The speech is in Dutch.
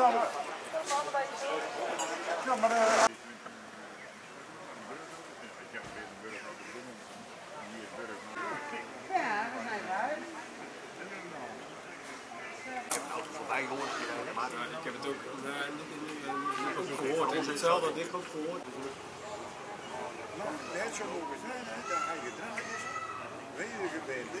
Ja, maar... Ja, maar... Ja. Ik heb het ook voorbij gehoord. Ik heb het ook, gehoord. Het is hetzelfde dat ik ook gehoord Nou, Dat zou mogen zijn, hè? ga hij gedraaid. Weet je,